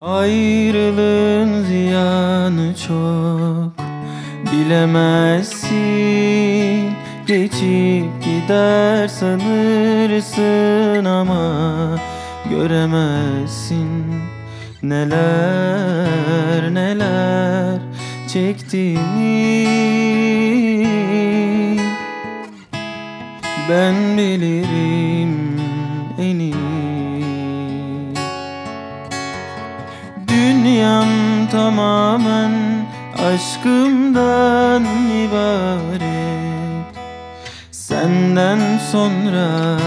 Ayrılığın ziyanı çok. Bilemezsin. Geçip gider sanırsın ama Göremezsin. Neler neler çektiğimi. Ben bilirim en iyi Dünyam tamamen aşkımdan ibaret. Senden sonra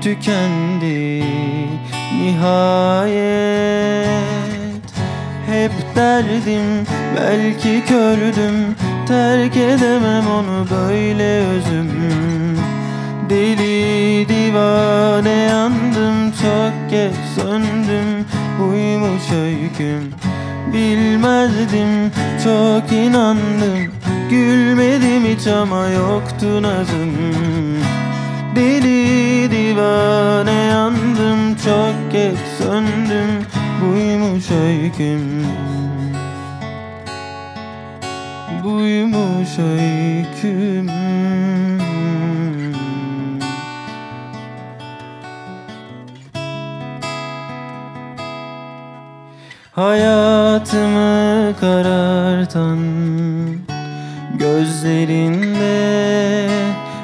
tükendi nihayet. Hep derdim belki kördüm Terk edemem onu böyle özüm geç söndüm Buymuş öyküm. Bilmezdim çok inandım. Gülmedim hiç ama yoktu nazım Deli divane yandım çok geç söndüm Buymuş öyküm. Buymuş öyküm Hayatımı karartan gözlerinde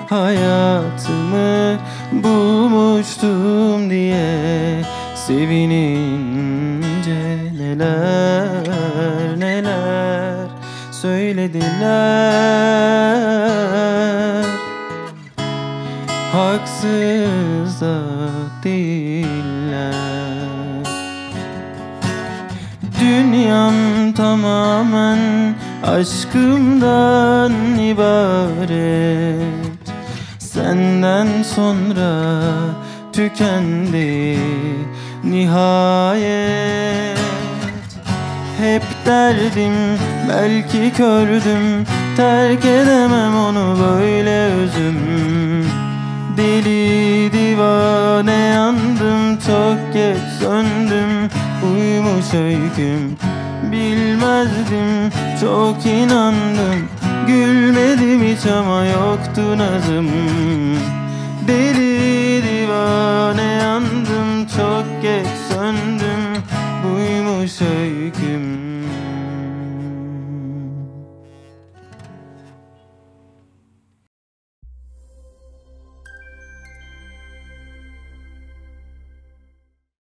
Hayatımı bulmuştum diye Sevinince neler neler söylediler. Haksız da değiller Dünyam tamamen aşkımdan ibaret. Senden sonra tükendi nihayet. Hep derdim belki kördüm Terk edemem onu böyle özüm. Deli divane yandım çok geç söndüm Uyumuş öyküm Bilmezdim çok inandım. Gülmedim hiç ama yoktu nazım. Deli